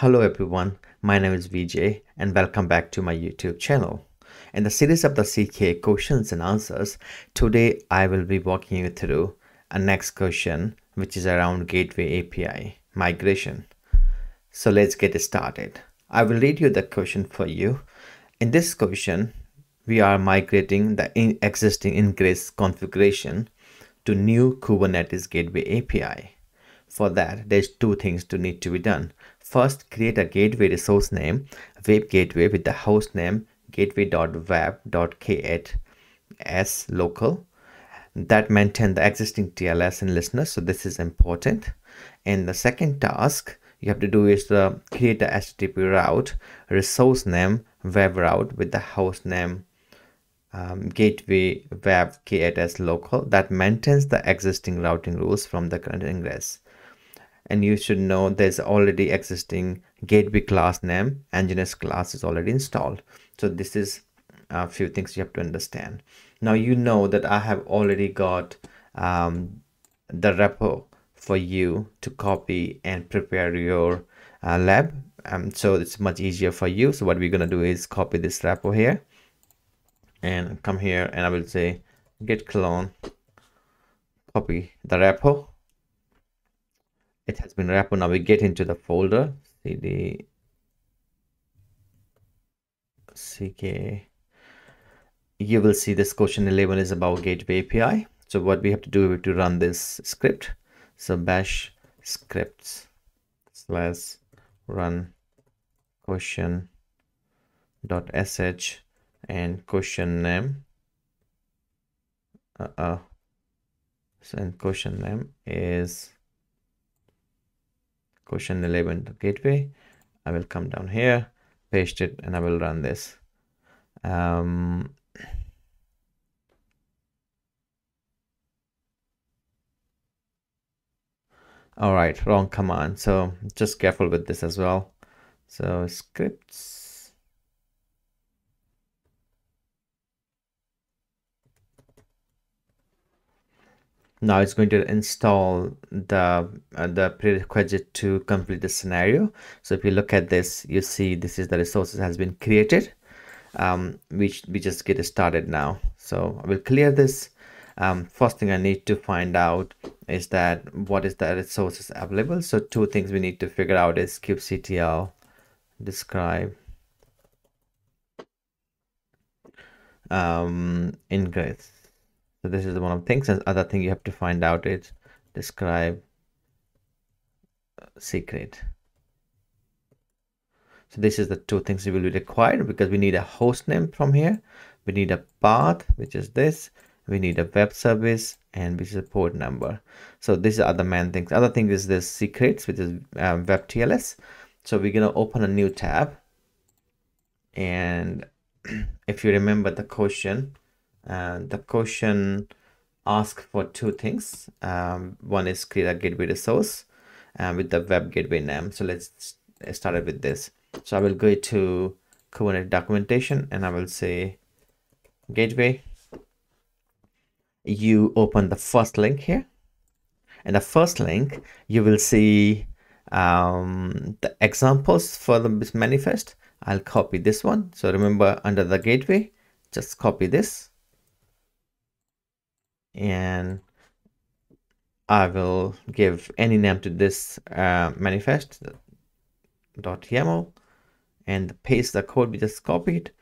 Hello everyone, my name is Vijay and welcome back to my YouTube channel. In the series of the CK questions and answers, today I will be walking you through a next question which is around Gateway API migration. So let's get started. I will read you the question for you. In this question, we are migrating the existing Ingress configuration to new Kubernetes Gateway API. For that, there's two things to need to be done. First, create a gateway resource name, web gateway with the host name gateway.web.k8 s local that maintain the existing TLS and listeners. So this is important. And the second task you have to do is to uh, create a HTTP route, resource name, web route with the host name um, gateway web k8s local that maintains the existing routing rules from the current ingress and you should know there's already existing gateway class name. Nginx class is already installed. So this is a few things you have to understand. Now you know that i have already got um, the repo for you to copy and prepare your uh, lab. Um, so it's much easier for you. So what we're going to do is copy this repo here. And come here and i will say git clone copy the repo it has been repo now we get into the folder. Cd ck you will see this question 11 is about gateway api so what we have to do is to run this script? So bash scripts slash run question dot sh and question name. Uh, uh so and question name is question 11 gateway. I will come down here paste it and i will run this. Um, all right wrong command. So just careful with this as well. So scripts now it's going to install the uh, the prerequisite to complete the scenario. So if you look at this you see this is the resources has been created um, which we just get started now. So i will clear this. Um, first thing i need to find out is that what is the resources available. So two things we need to figure out is kubectl describe um ingress so this is one of the things. And other thing you have to find out is describe secret. So this is the two things we will be required because we need a host name from here. We need a path which is this. We need a web service and which is a port number. So these are the main things. Other thing is this secrets which is um, web tls so we're going to open a new tab. And if you remember the question uh, the question asks for two things. Um, one is create a gateway resource uh, with the web gateway name. So let's start with this. So I will go to Kubernetes documentation and I will say gateway. You open the first link here. And the first link, you will see um, the examples for the manifest. I'll copy this one. So remember under the gateway, just copy this and I will give any name to this uh, manifest dot .yaml and paste the code we just copied.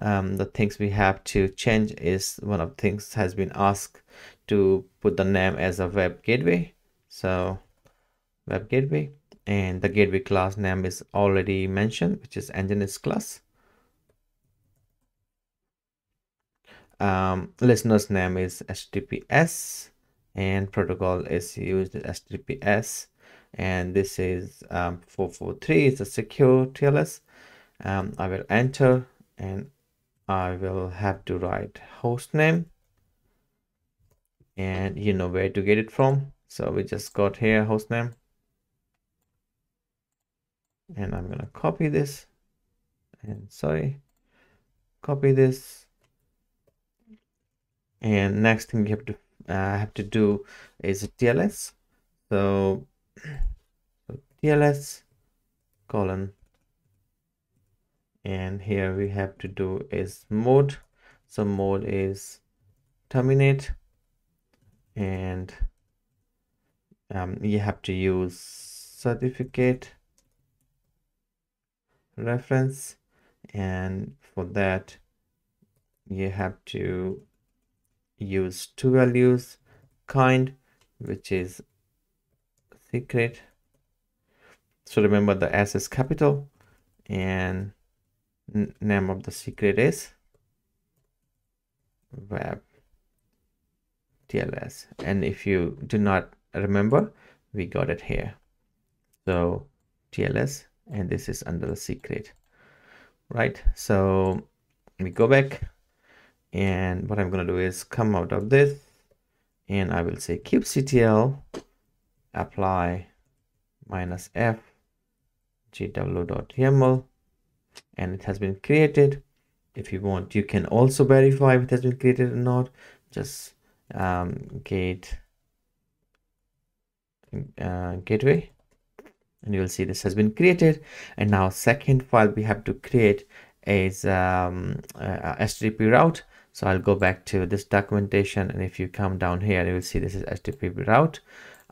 Um, the things we have to change is one of the things has been asked to put the name as a web gateway. So web gateway and the gateway class name is already mentioned, which is nginx class. Um, listener's name is https and protocol is used https and this is um, 443 is a secure TLS um, I will enter and I will have to write host name. And you know where to get it from. So we just got here host name. And I'm gonna copy this. And sorry copy this and next thing you have to uh, have to do is TLS so, TLS colon. And here we have to do is mode. So mode is terminate. And um, you have to use certificate reference. And for that you have to use two values kind which is secret. So remember the s is capital and name of the secret is web tls and if you do not remember we got it here. So tls and this is under the secret. Right so we go back and what i'm going to do is come out of this and i will say kubectl apply minus f gw.yaml and it has been created. If you want you can also verify if it has been created or not. Just um, gate uh, gateway and you'll see this has been created. And now second file we have to create is um, uh, HTTP route so I'll go back to this documentation and if you come down here you will see this is HTTP route.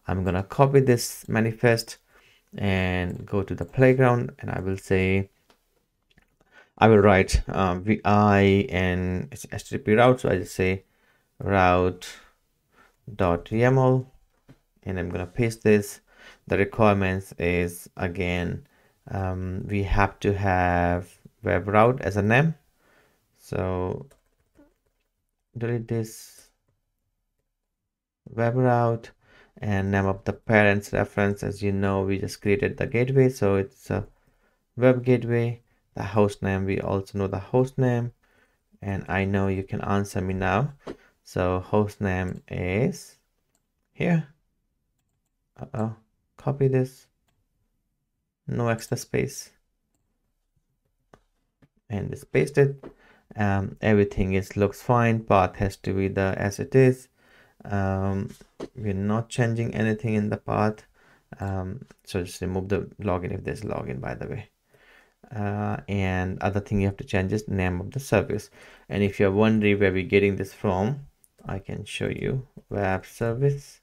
I'm gonna copy this manifest and go to the playground and I will say I will write uh, vi and HTTP route so I just say route dot yaml and I'm gonna paste this. The requirements is again um, we have to have web route as a name. So delete this web route and name of the parents reference. As you know we just created the gateway so it's a web gateway. The host name we also know the host name and I know you can answer me now. So host name is here. Uh oh copy this. No extra space. And just paste it um, everything is looks fine path has to be the as it is. Um, we're not changing anything in the path. Um, so just remove the login if there's login by the way. Uh, and other thing you have to change is name of the service. And if you're wondering where we're getting this from I can show you web service.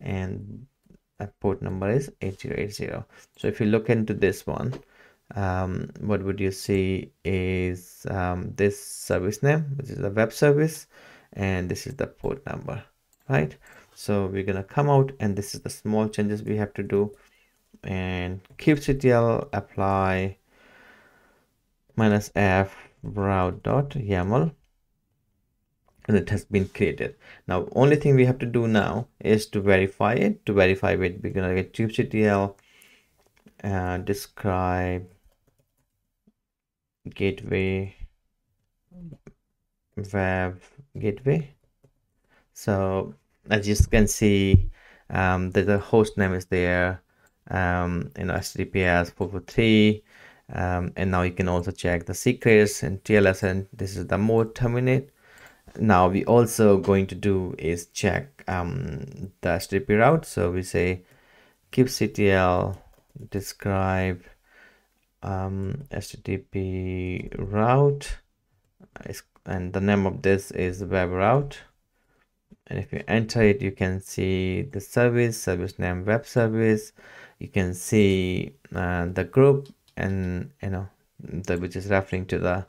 And port number is 8080 so if you look into this one um, what would you see is um, this service name which is a web service and this is the port number right? So we're gonna come out and this is the small changes we have to do and kubectl apply minus f route dot yaml and it has been created. Now only thing we have to do now is to verify it. To verify it we're gonna get kubectl and describe gateway web gateway. So as you can see um, the, the host name is there um, you know https 443 um, and now you can also check the secrets and tls and this is the mode terminate. Now we also going to do is check um, the http route. So we say kubectl describe um, http route. And the name of this is web route. And if you enter it you can see the service service name web service. You can see uh, the group and you know the which is referring to the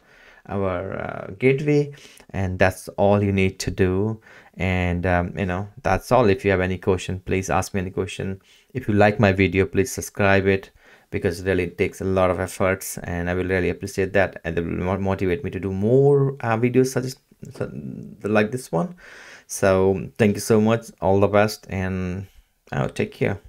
our uh, gateway. And that's all you need to do. And um, you know that's all. If you have any question please ask me any question. If you like my video please subscribe it because it really takes a lot of efforts and i will really appreciate that and it will motivate me to do more uh, videos such as like this one. So thank you so much. All the best and I'll take care